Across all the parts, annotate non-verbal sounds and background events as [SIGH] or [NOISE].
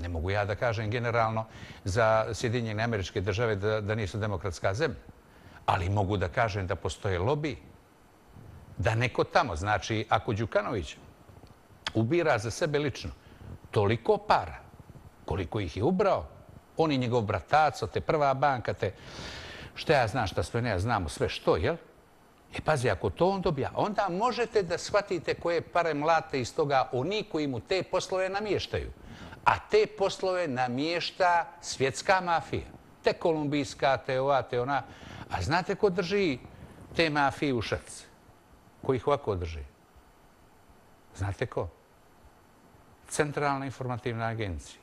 Ne mogu ja da kažem generalno za Sjedinjene američke države da nisu demokratska zemlja. Ali mogu da kažem da postoje lobby. Da neko tamo, znači ako Đukanović ubira za sebe lično toliko para, koliko ih je ubrao, on i njegov bratac, te prva banka, te što ja znam, šta sve ne, ja znamo sve što, jel? E pazi, ako to on dobija, onda možete da shvatite koje pare mlate iz toga oni koji mu te poslove namještaju. A te poslove namješta svjetska mafija. Te kolumbijska, te ova, te ona. A znate ko drži te mafije u šrce? Ko ih ovako drži? Znate ko? Centralna informativna agencija.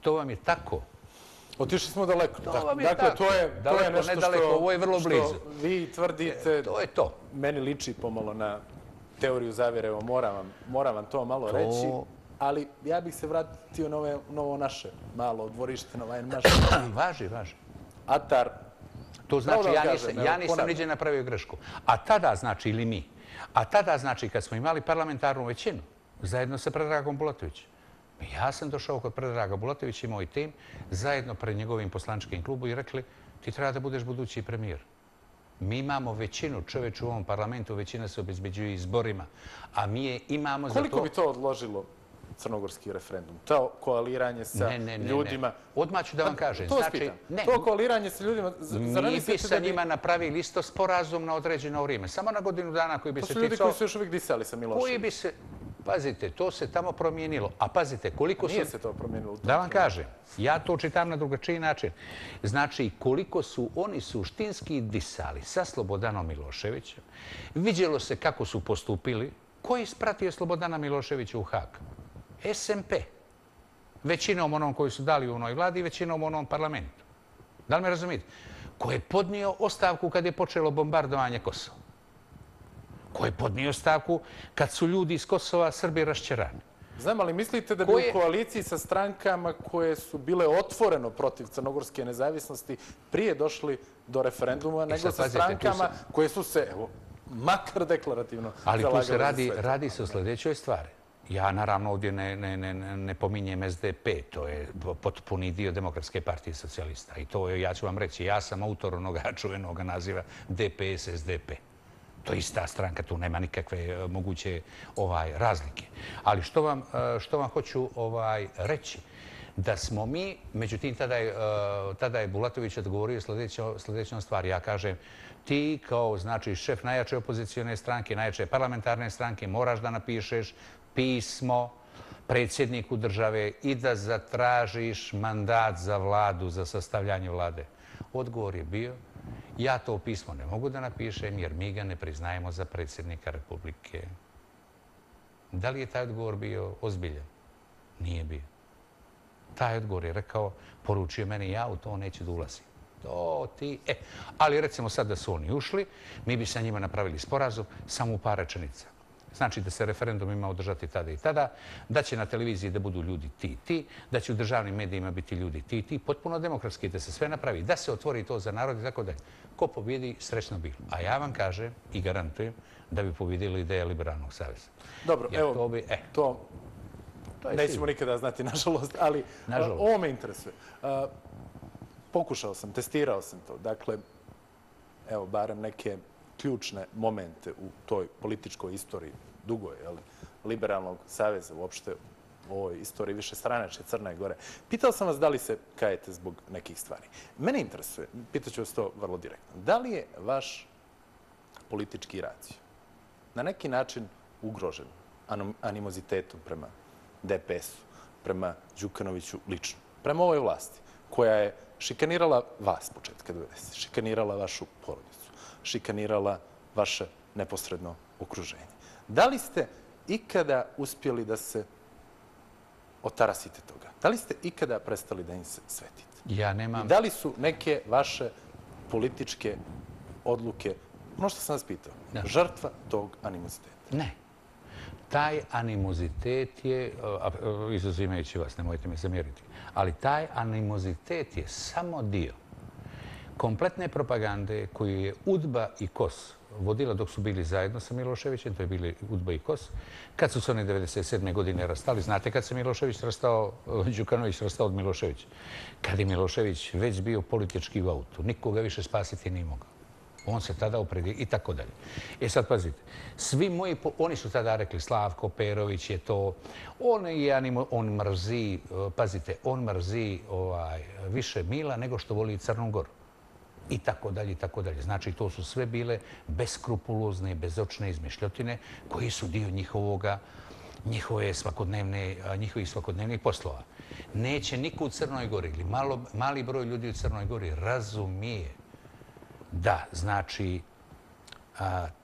To vam je tako. Otišli smo daleko. To vam je dakle, tako. To je, daleko, to je nešto nedaleko, što, ovo je vrlo blizu. Vi tvrdite... E, to je to. Meni liči pomalo na teoriju. Evo, moram vam, moram vam to malo to... reći. Ali ja bih se vratio na, ove, ovo naše malo dvorište, na ovaj naš... [CLEARS THROAT] važi, važi. Atar. To znači, ja nisam, kažem, ja nisam niđe napravio grešku. A tada znači, ili mi, a tada znači kad smo imali parlamentarnu većinu, zajedno sa Predragom Bulatovićem, Ja sam došao kod Predraga Bulatović i moj tim zajedno pred njegovim poslančkim klubu i rekli ti treba da budeš budući premijer. Mi imamo većinu čoveč u ovom parlamentu, većina se obezbeđuje izborima, a mi je imamo za to... Koliko bi to odložilo crnogorski referendum? To koaliranje sa ljudima... Odmah ću da vam kažem. To znači, To koaliranje sa ljudima... Mi bi sa njima napravili isto sporazum na određeno vrijeme. Samo na godinu dana koji bi se ticao... To su ljudi koji su još uvijek disali sa Milošem. Koji bi se... Pazite, to se tamo promijenilo. A pazite, koliko su... Nije se to promijenilo. Da vam kažem, ja to čitam na drugačiji način. Znači, koliko su oni suštinski disali sa Slobodanom Miloševićem, vidjelo se kako su postupili. Ko je ispratio Slobodana Miloševića u Hak? SMP. Većinom onom koji su dali u onoj vladi i većinom u onom parlamentu. Da li me razumijete? Ko je podnio ostavku kad je počelo bombardovanje Kosova? ko je podnio stavku kad su ljudi iz Kosova Srbi rašćerani. Znam, ali mislite da bi u koaliciji sa strankama koje su bile otvoreno protiv crnogorske nezavisnosti prije došli do referenduma nego sa strankama koje su se, evo, makar deklarativno Ali tu se radi, radi se o sljedećoj stvari. Ja naravno ovdje ne, ne, ne, ne pominjem SDP, to je potpuni dio Demokratske partije socijalista. I to je, ja ću vam reći, ja sam autor onoga [LAUGHS] čuvenog naziva DPS-SDP. To je ista stranka, tu nema nikakve e, moguće ovaj razlike. Ali što vam, e, što vam hoću ovaj reći? Da smo mi, međutim, tada je, e, tada je Bulatović odgovorio sljedećom, sljedećom stvari. Ja kažem, ti kao znači šef najjače opozicijone stranke, najjače parlamentarne stranke, moraš da napišeš pismo predsjedniku države i da zatražiš mandat za vladu, za sastavljanje vlade. Odgovor je bio, Ja to pismo ne mogu da napišem jer mi ga ne priznajemo za predsjednika Republike. Da li je taj odgovor bio ozbiljan? Nije bio. Taj odgovor je rekao, poručio meni, ja u to neću da ulazim. To ti... E, ali recimo sad da su oni ušli, mi bi sa njima napravili sporazum samo u par rečenica. Znači da se referendum ima održati tada i tada, da će na televiziji da budu ljudi ti ti, da će u državnim medijima biti ljudi ti ti, potpuno demokratski da se sve napravi, da se otvori to za narod i tako dalje. Ko pobjedi, srećno bilo. A ja vam kažem i garantujem da bi pobjedili ideja Liberalnog savjeza. Dobro, evo, to, bi, e, to nećemo nikada znati, [LAUGHS] nažalost, ali nažalost. ovo me interesuje. Pokušao sam, testirao sam to. Dakle, evo, barem neke ključne momente u toj političkoj istoriji, dugoj, jel, liberalnog saveza uopšte u ovoj istoriji više stranače Crne Gore. Pitao sam vas da li se kajete zbog nekih stvari. Mene interesuje, pitaću vas to vrlo direktno, da li je vaš politički racio na neki način ugrožen animozitetom prema DPS-u, prema Đukanoviću lično, prema ovoj vlasti, koja je šikanirala vas početka 90. Šikanirala vašu porodicu šikanirala vaše neposredno okruženje. Da li ste ikada uspjeli da se otarasite toga? Da li ste ikada prestali da im se svetite? Ja nemam... I da li su neke vaše političke odluke, ono što sam vas pitao, žrtva tog animoziteta? Ne. Taj animozitet je, izuzimajući vas, nemojte mi zamjeriti, ali taj animozitet je samo dio kompletne propagande koju je Udba i Kos vodila dok su bili zajedno sa Miloševićem, to je bili Udba i Kos. Kad su se oni 1997. godine rastali, znate kad se Milošević rastao, [LAUGHS] Đukanović rastao od Miloševića? Kad je Milošević već bio politički u autu, nikoga više spasiti nije mogao. On se tada opredio i tako dalje. E sad pazite, svi moji, oni su tada rekli Slavko Perović je to, on, je, on mrzi, eh, pazite, on mrzi ovaj, više Mila nego što voli Crnu Goru i tako dalje i tako dalje. Znači, to su sve bile beskrupulozne, bezočne izmišljotine koji su dio njihovoga njihove svakodnevne, njihovih svakodnevnih poslova. Neće niko u Crnoj Gori ili malo, mali broj ljudi u Crnoj Gori razumije da, znači,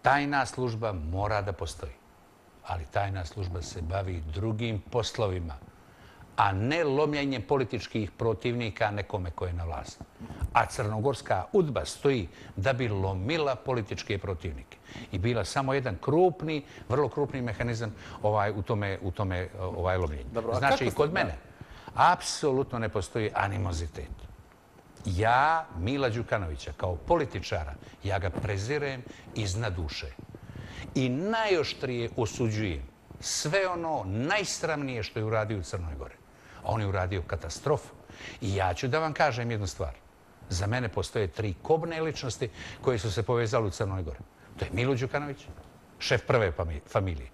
tajna služba mora da postoji. Ali tajna služba se bavi drugim poslovima a ne lomljanje političkih protivnika nekome koje je na vlast. A crnogorska udba stoji da bi lomila političke protivnike. I bila samo jedan krupni, vrlo krupni mehanizam ovaj, u tome, u tome ovaj lomljenje. Znači, i kod mene, apsolutno ne postoji animozitet. Ja, Mila Đukanovića, kao političara, ja ga prezirem iznad duše. I najoštrije osuđujem sve ono najstramnije što je uradio u Crnoj On je uradio katastrofu. I ja ću da vam kažem jednu stvar. Za mene postoje tri kobne ličnosti koje su se povezali u Crnoj Gori. To je Milo Đukanović, šef prve familije.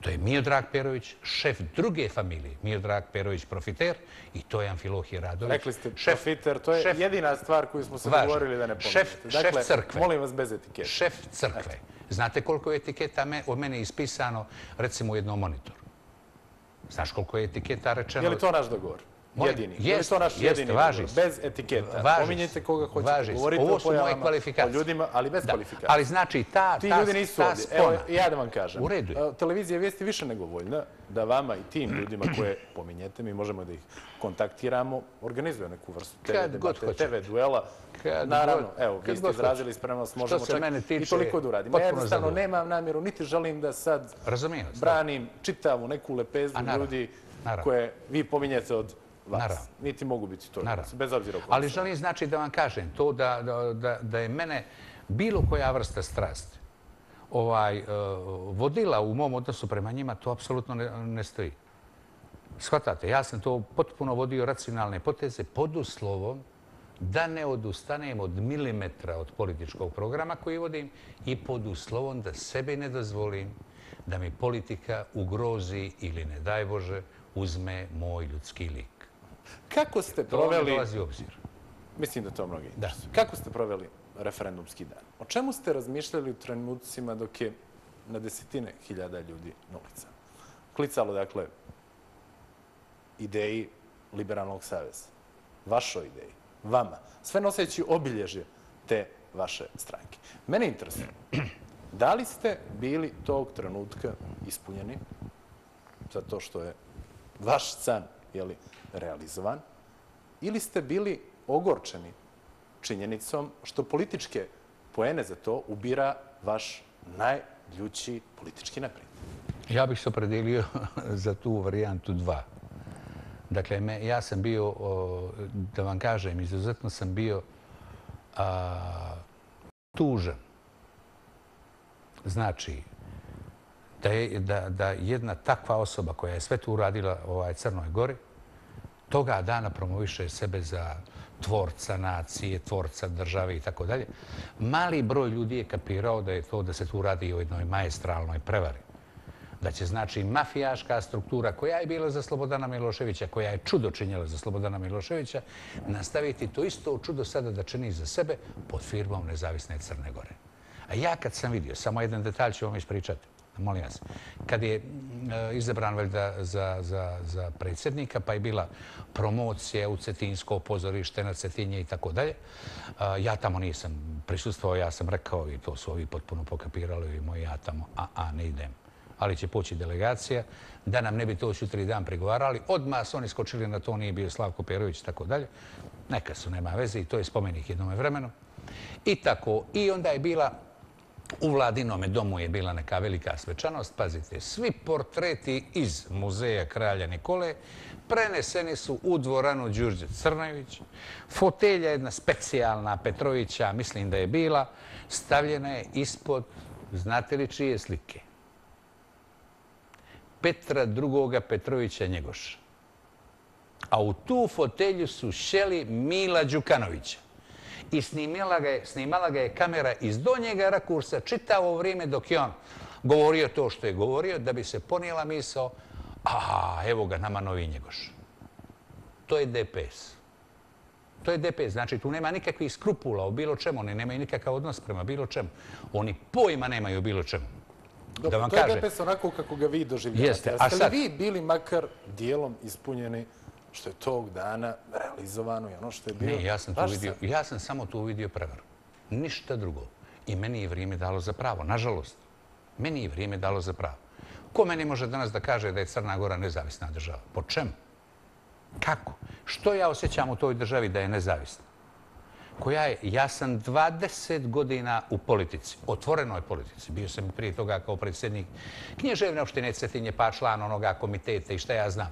To je Miodrag Perović, šef druge familije. Miodrag Perović, profiter. I to je Amfilohije Radović. Rekli ste profiter, to je jedina stvar koju smo se govorili da ne pomenete. Šef dakle, crkve. Molim vas bez etiketa. Šef crkve. Znate koliko je etiketa od mene ispisano, recimo, u jednom monitoru? Znaš koliko je etiketa rečeno? Je li to naš dogovor? Jedini. Jest, je li to naš jedini važi. Bez etiketa. Važi. Pominjete koga hoćete. Važi. Govorite Ovo su moje kvalifikacije. O ljudima, ali bez kvalifikacije. Ali znači ta, Ti ljudi nisu ovdje. Evo, ja da vam kažem. U redu je. Televizija je vijesti više nego voljna da vama i tim ljudima koje pominjete, mi možemo da ih kontaktiramo, organizuje neku vrstu TV debate, TV duela. Naravno, evo, vi ste izrazili spremnost, možemo čak i toliko da uradimo. Ja jednostavno nemam namjeru, niti želim da sad branim čitavu neku lepezu ljudi koje vi pominjete od vas. Niti mogu biti to, bez obzira o Ali želim znači da vam kažem to da je mene bilo koja vrsta strasti ovaj, vodila u mom odnosu prema njima, to apsolutno ne stoji. Shvatate, ja sam to potpuno vodio racionalne poteze pod uslovom da ne odustanem od milimetra od političkog programa koji vodim i pod uslovom da sebe ne dozvolim da mi politika ugrozi ili, ne daj Bože, uzme moj ljudski lik. Kako ste proveli... To dolazi u obzir. Mislim da to mnogi interesuje. Kako ste proveli referendumski dan? O čemu ste razmišljali u trenucima dok je na desetine hiljada ljudi na ulicama? Klicalo, dakle, ideji Liberalnog savjeza, vašoj ideji, vama, sve noseći obilježje te vaše stranke. Mene interesuje, [CLEARS THROAT] da li ste bili tog trenutka ispunjeni za to što je vaš san jeli, realizovan ili ste bili ogorčeni činjenicom što političke poene za to ubira vaš najljući politički naprijed? Ja bih se opredelio [LAUGHS] za tu varijantu dva. Dakle, me, ja sam bio, da vam kažem, izuzetno sam bio a, tužan. Znači, da, je, da, da jedna takva osoba koja je sve to uradila ovaj Crnoj Gori, toga dana promoviše sebe za tvorca nacije, tvorca države i tako dalje. Mali broj ljudi je kapirao da je to da se tu radi o jednoj majestralnoj prevari da će znači mafijaška struktura koja je bila za Slobodana Miloševića, koja je čudo činjela za Slobodana Miloševića, nastaviti to isto čudo sada da čini za sebe pod firmom Nezavisne Crne Gore. A ja kad sam vidio, samo jedan detalj ću vam ispričati, molim vas, kad je E, izabran valjda za, za, za predsjednika, pa je bila promocija u Cetinsko pozorište na Cetinje i tako dalje, e, ja tamo nisam prisustvao, ja sam rekao i to su ovi potpuno pokapirali i moji ja tamo, a, a, ne idem ali će poći delegacija, da nam ne bi to jutri dan pregovarali. Odmah su oni skočili na to, nije bio Slavko Perović i tako dalje. Neka su, nema veze i to je spomenik jednome vremenu. I tako, i onda je bila U Vladinome domu je bila neka velika svečanost. Pazite, svi portreti iz muzeja kralja Nikole preneseni su u dvoranu Đurđe Crnajović. Fotelja jedna specijalna Petrovića, mislim da je bila, stavljena je ispod, znate li čije slike? Petra II. Petrovića Njegoša. A u tu fotelju su šeli Mila Đukanovića i snimala ga je, snimala ga je kamera iz donjega rakursa čitavo vrijeme dok je on govorio to što je govorio, da bi se ponijela misao, a evo ga nama novi njegoš. To je DPS. To je DPS. Znači, tu nema nikakvih skrupula o bilo čemu. Oni nemaju nikakav odnos prema bilo čemu. Oni pojma nemaju bilo čemu. da vam to je DPS onako kako ga vi doživljavate. Jeste. A sad... vi bili makar dijelom ispunjeni što je tog dana realizovano i ono što je bilo... Ne, ja sam, tu vidio, ja sam samo tu vidio prevaru. Ništa drugo. I meni je vrijeme dalo za pravo. Nažalost, meni je vrijeme dalo za pravo. Ko meni može danas da kaže da je Crna Gora nezavisna država? Po čemu? Kako? Što ja osjećam u toj državi da je nezavisna? Koja je, ja sam 20 godina u politici, otvorenoj politici. Bio sam prije toga kao predsjednik knježevne opštine Cetinje, pa član onoga komiteta i šta ja znam.